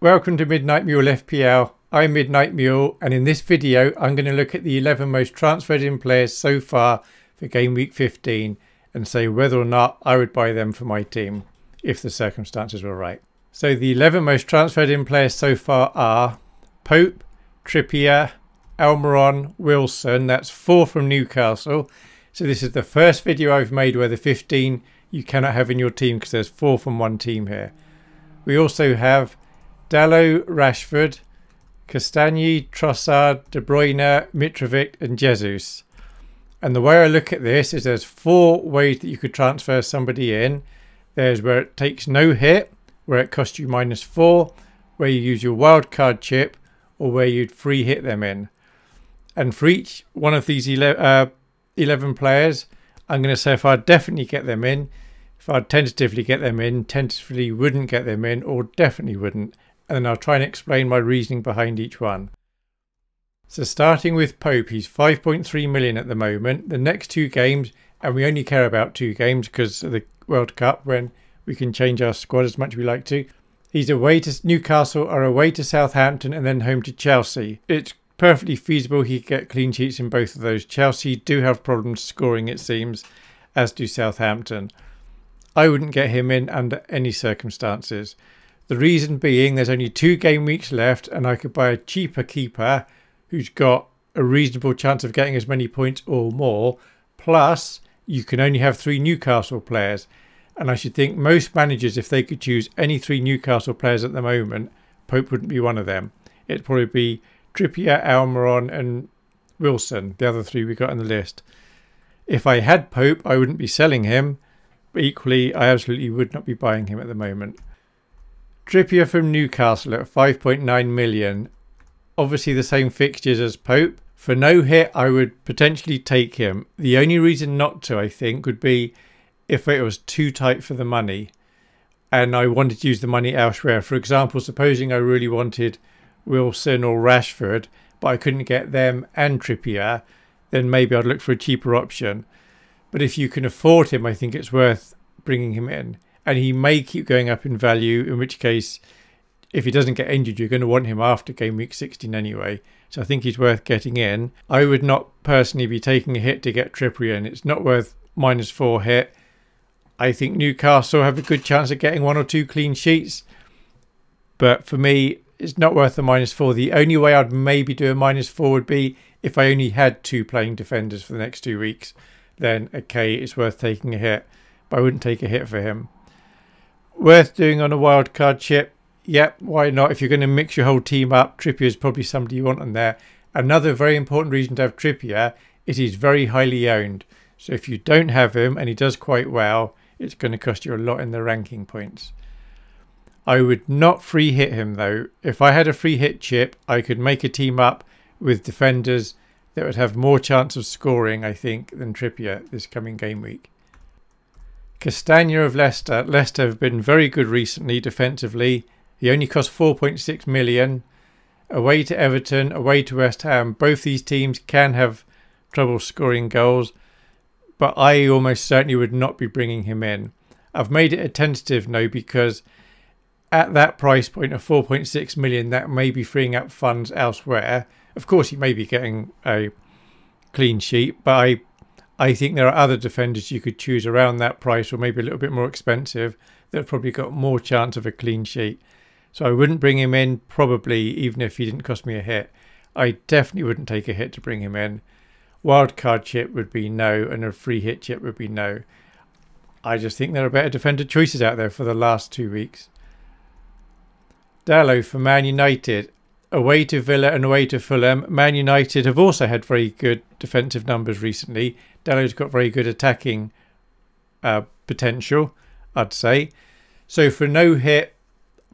Welcome to Midnight Mule FPL. I'm Midnight Mule and in this video I'm going to look at the 11 most transferred in players so far for game week 15 and say whether or not I would buy them for my team if the circumstances were right. So the 11 most transferred in players so far are Pope, Trippier, Almiron, Wilson, that's four from Newcastle. So this is the first video I've made where the 15 you cannot have in your team because there's four from one team here. We also have Dalot, Rashford, Castagne, Trossard, De Bruyne, Mitrovic and Jesus. And the way I look at this is there's four ways that you could transfer somebody in. There's where it takes no hit, where it costs you minus four, where you use your wildcard chip, or where you'd free hit them in. And for each one of these 11, uh, 11 players, I'm going to say if I'd definitely get them in, if I'd tentatively get them in, tentatively wouldn't get them in, or definitely wouldn't and then I'll try and explain my reasoning behind each one. So starting with Pope, he's 5.3 million at the moment. The next two games, and we only care about two games because of the World Cup when we can change our squad as much as we like to. He's away to Newcastle or away to Southampton and then home to Chelsea. It's perfectly feasible he could get clean sheets in both of those. Chelsea do have problems scoring, it seems, as do Southampton. I wouldn't get him in under any circumstances. The reason being there's only two game weeks left and I could buy a cheaper keeper who's got a reasonable chance of getting as many points or more. Plus, you can only have three Newcastle players. And I should think most managers, if they could choose any three Newcastle players at the moment, Pope wouldn't be one of them. It'd probably be Trippier, Almiron, and Wilson, the other three we got on the list. If I had Pope, I wouldn't be selling him. But equally, I absolutely would not be buying him at the moment. Trippier from Newcastle at 5.9 million. Obviously the same fixtures as Pope. For no hit, I would potentially take him. The only reason not to, I think, would be if it was too tight for the money and I wanted to use the money elsewhere. For example, supposing I really wanted Wilson or Rashford, but I couldn't get them and Trippier, then maybe I'd look for a cheaper option. But if you can afford him, I think it's worth bringing him in and he may keep going up in value, in which case, if he doesn't get injured, you're going to want him after game week 16 anyway. So I think he's worth getting in. I would not personally be taking a hit to get Trippier in. It's not worth minus four hit. I think Newcastle have a good chance of getting one or two clean sheets. But for me, it's not worth the minus four. The only way I'd maybe do a minus four would be if I only had two playing defenders for the next two weeks. Then, okay, it's worth taking a hit. But I wouldn't take a hit for him. Worth doing on a wildcard chip. Yep, why not? If you're going to mix your whole team up, Trippier is probably somebody you want on there. Another very important reason to have Trippier is he's very highly owned. So if you don't have him and he does quite well, it's going to cost you a lot in the ranking points. I would not free hit him though. If I had a free hit chip, I could make a team up with defenders that would have more chance of scoring, I think, than Trippier this coming game week. Castagne of Leicester. Leicester have been very good recently defensively. He only cost 4.6 million. Away to Everton, away to West Ham. Both these teams can have trouble scoring goals, but I almost certainly would not be bringing him in. I've made it a tentative no because at that price point of 4.6 million, that may be freeing up funds elsewhere. Of course, he may be getting a clean sheet, but I I think there are other defenders you could choose around that price or maybe a little bit more expensive that probably got more chance of a clean sheet. So I wouldn't bring him in probably even if he didn't cost me a hit. I definitely wouldn't take a hit to bring him in. Wildcard chip would be no and a free hit chip would be no. I just think there are better defender choices out there for the last two weeks. Dalot for Man United away to Villa and away to Fulham. Man United have also had very good defensive numbers recently. Dalot's got very good attacking uh, potential, I'd say. So for no hit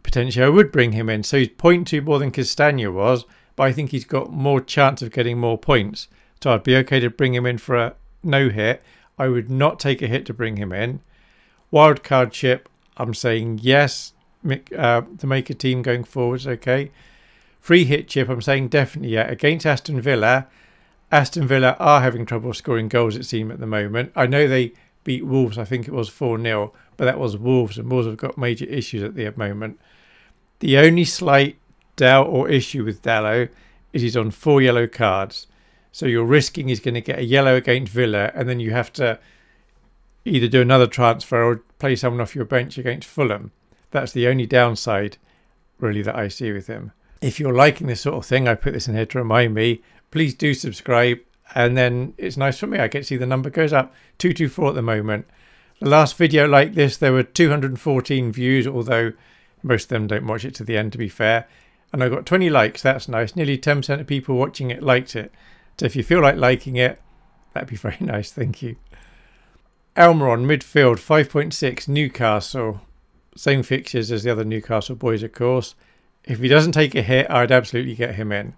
potential, I would bring him in. So he's 0.2 more than Castagne was, but I think he's got more chance of getting more points. So I'd be okay to bring him in for a no hit. I would not take a hit to bring him in. Wildcard chip, I'm saying yes uh, to make a team going forwards, okay. Free hit chip, I'm saying definitely yeah. Against Aston Villa, Aston Villa are having trouble scoring goals, it seems, at the moment. I know they beat Wolves, I think it was 4 0, but that was Wolves, and Wolves have got major issues at the moment. The only slight doubt or issue with Dalot is he's on four yellow cards. So you're risking he's going to get a yellow against Villa and then you have to either do another transfer or play someone off your bench against Fulham. That's the only downside really that I see with him. If you're liking this sort of thing, I put this in here to remind me, please do subscribe and then it's nice for me. I can see the number goes up 224 at the moment. The last video like this, there were 214 views, although most of them don't watch it to the end, to be fair. And I got 20 likes. That's nice. Nearly 10% of people watching it liked it. So if you feel like liking it, that'd be very nice. Thank you. Almiron, midfield, 5.6, Newcastle. Same fixtures as the other Newcastle boys, of course. If he doesn't take a hit, I'd absolutely get him in.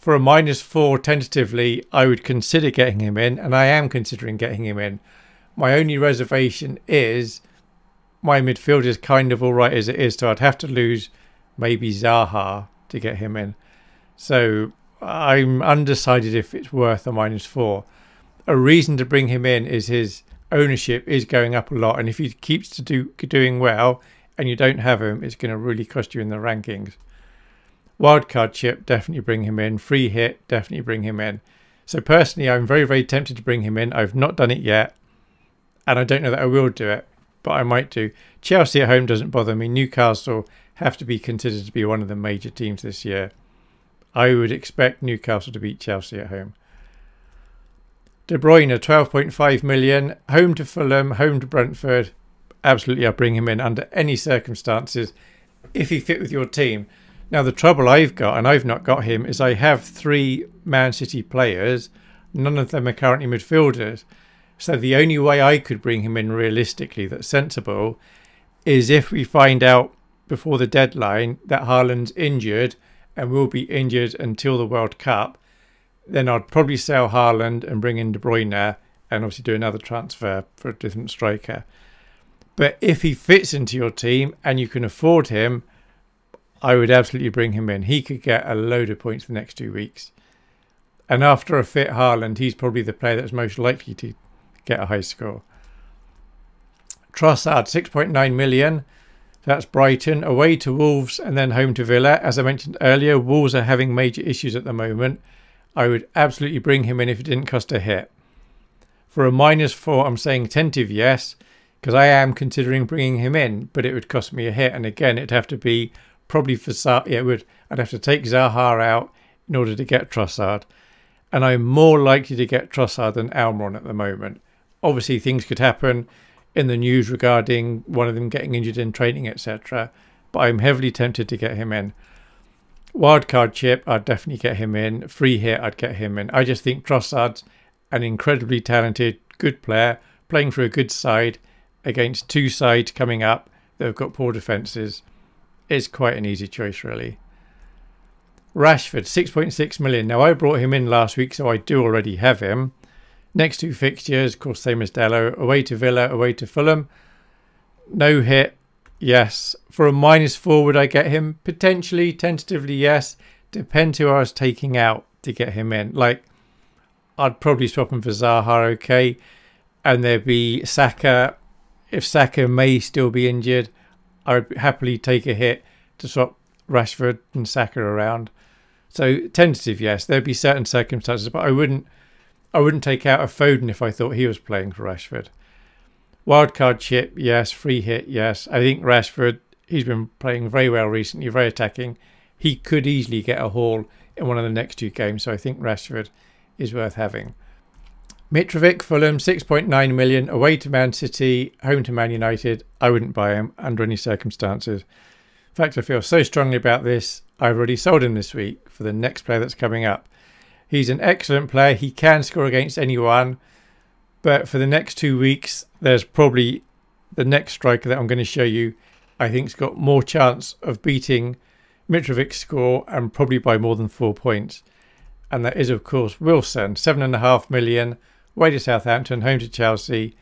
For a minus four, tentatively, I would consider getting him in, and I am considering getting him in. My only reservation is my midfield is kind of all right as it is, so I'd have to lose maybe Zaha to get him in. So I'm undecided if it's worth a minus four. A reason to bring him in is his ownership is going up a lot, and if he keeps to do doing well and you don't have him, it's going to really cost you in the rankings. Wildcard chip, definitely bring him in. Free hit, definitely bring him in. So personally, I'm very, very tempted to bring him in. I've not done it yet, and I don't know that I will do it, but I might do. Chelsea at home doesn't bother me. Newcastle have to be considered to be one of the major teams this year. I would expect Newcastle to beat Chelsea at home. De Bruyne, 12.5 million, home to Fulham, home to Brentford. Absolutely, I'll bring him in under any circumstances if he fit with your team. Now, the trouble I've got, and I've not got him, is I have three Man City players. None of them are currently midfielders. So the only way I could bring him in realistically that's sensible is if we find out before the deadline that Haaland's injured and will be injured until the World Cup, then I'd probably sell Haaland and bring in De Bruyne and obviously do another transfer for a different striker. But if he fits into your team and you can afford him, I would absolutely bring him in. He could get a load of points the next two weeks. And after a fit Haaland, he's probably the player that's most likely to get a high score. Trossard, 6.9 million. That's Brighton. Away to Wolves and then home to Villa. As I mentioned earlier, Wolves are having major issues at the moment. I would absolutely bring him in if it didn't cost a hit. For a minus four, I'm saying tentative yes, because I am considering bringing him in, but it would cost me a hit. And again, it'd have to be probably for Zaha, yeah, would. I'd have to take Zaha out in order to get Trossard, and I'm more likely to get Trossard than Almiron at the moment. Obviously, things could happen in the news regarding one of them getting injured in training, etc. But I'm heavily tempted to get him in. Wildcard chip, I'd definitely get him in. Free hit, I'd get him in. I just think Trossard's an incredibly talented, good player, playing for a good side against two sides coming up that have got poor defences is quite an easy choice, really. Rashford, 6.6 million. Now, I brought him in last week, so I do already have him. Next two fixtures, of course, same as Dalot. Away to Villa, away to Fulham. No hit, yes. For a minus four, would I get him? Potentially, tentatively, yes. Depends who I was taking out to get him in. Like, I'd probably swap him for Zaha, okay. And there'd be Saka. If Saka may still be injured, I would happily take a hit to swap Rashford and Saka around. So tentative, yes. There'd be certain circumstances, but I wouldn't. I wouldn't take out a Foden if I thought he was playing for Rashford. Wildcard chip, yes. Free hit, yes. I think Rashford. He's been playing very well recently, very attacking. He could easily get a haul in one of the next two games, so I think Rashford is worth having. Mitrovic, Fulham, 6.9 million, away to Man City, home to Man United. I wouldn't buy him under any circumstances. In fact, I feel so strongly about this, I've already sold him this week for the next player that's coming up. He's an excellent player. He can score against anyone. But for the next two weeks, there's probably the next striker that I'm going to show you. I think's got more chance of beating Mitrovic's score and probably by more than four points. And that is, of course, Wilson, seven and a half million away to Southampton, home to Chelsea.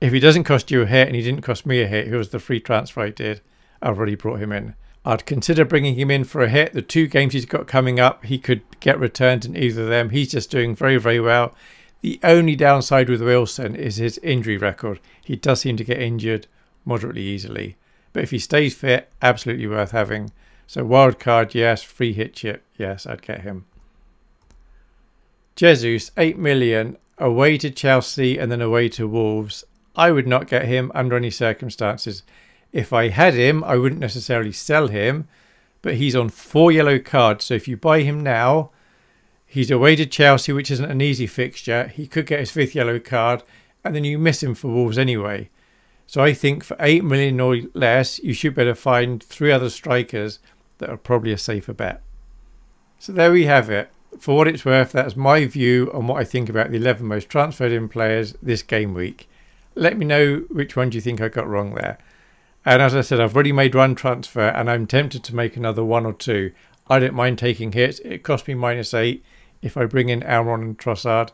If he doesn't cost you a hit, and he didn't cost me a hit, who was the free transfer I did, I've already brought him in. I'd consider bringing him in for a hit. The two games he's got coming up, he could get returned in either of them. He's just doing very, very well. The only downside with Wilson is his injury record. He does seem to get injured moderately easily. But if he stays fit, absolutely worth having. So wild card, yes. Free hit chip, yes, I'd get him. Jesus, 8 million, away to Chelsea and then away to Wolves. I would not get him under any circumstances. If I had him, I wouldn't necessarily sell him, but he's on four yellow cards. So if you buy him now, he's away to Chelsea, which isn't an easy fixture. He could get his fifth yellow card, and then you miss him for Wolves anyway. So I think for 8 million or less, you should better find three other strikers that are probably a safer bet. So there we have it for what it's worth, that's my view on what I think about the 11 most transferred in players this game week. Let me know which one do you think I got wrong there. And as I said, I've already made one transfer and I'm tempted to make another one or two. I don't mind taking hits. It cost me minus eight if I bring in Almiron and Trossard,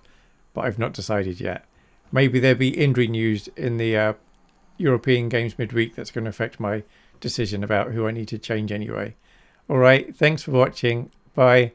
but I've not decided yet. Maybe there'll be injury news in the uh, European games midweek that's going to affect my decision about who I need to change anyway. All right, thanks for watching. Bye.